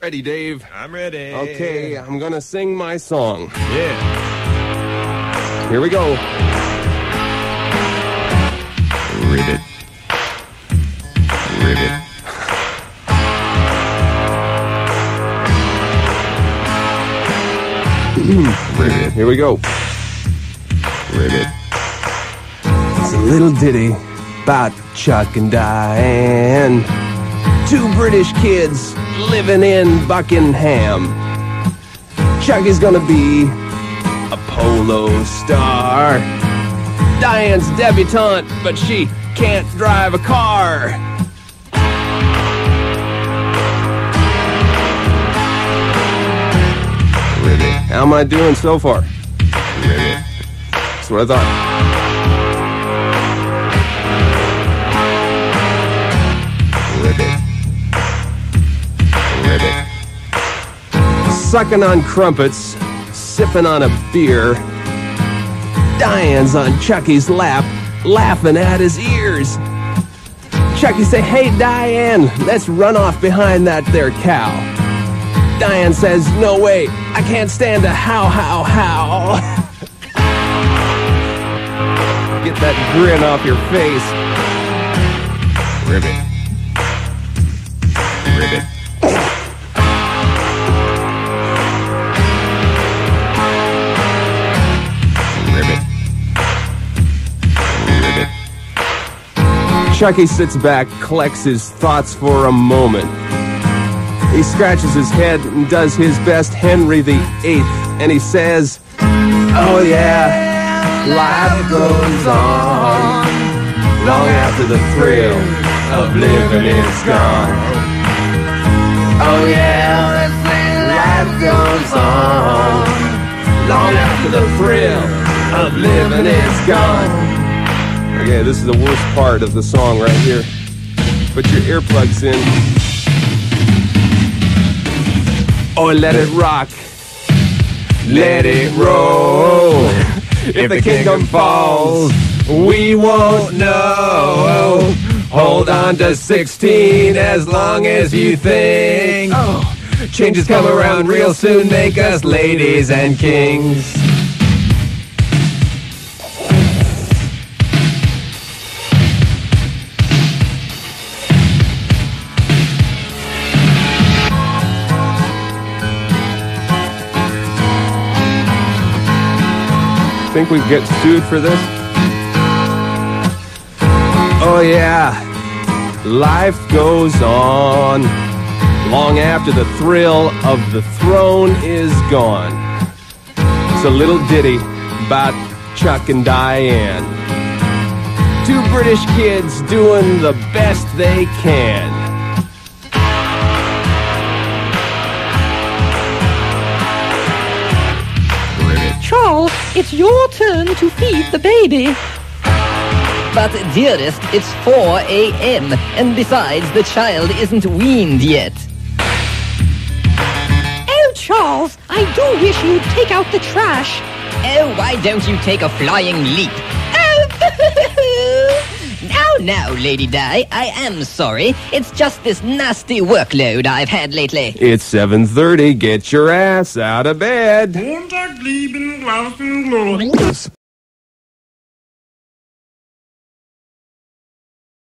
Ready, Dave? I'm ready. Okay, I'm gonna sing my song. Yeah. Here we go. Ribbit. Ribbit. Ribbit. Here we go. Ribbit. It's a little ditty about Chuck and Diane. Two British kids living in Buckingham. Chuck is gonna be a polo star. Diane's debutante, but she can't drive a car. How am I doing so far? That's what I thought. Sucking on crumpets, sipping on a beer. Diane's on Chucky's lap, laughing at his ears. Chucky say, Hey Diane, let's run off behind that there cow. Diane says, No way, I can't stand a how, how, how. Get that grin off your face. Ribbit. Ribbit. Chucky sits back, collects his thoughts for a moment. He scratches his head and does his best Henry VIII, and he says, Oh yeah, life goes on long after the thrill of living is gone. Oh yeah, life goes on long after the thrill of living is gone. Okay, this is the worst part of the song right here. Put your earplugs in. Oh, let it rock. Let it roll. If the kingdom falls, we won't know. Hold on to 16 as long as you think. Oh, changes come around real soon, make us ladies and kings. Think we get sued for this? Oh, yeah. Life goes on long after the thrill of the throne is gone. It's a little ditty about Chuck and Diane. Two British kids doing the best they can. Charles, it's your turn to feed the baby. But dearest, it's 4 a.m. And besides, the child isn't weaned yet. Oh, Charles, I do wish you'd take out the trash. Oh, why don't you take a flying leap? Oh, now, now, Lady Di, I am sorry. It's just this nasty workload I've had lately. It's 7:30. Get your ass out of bed.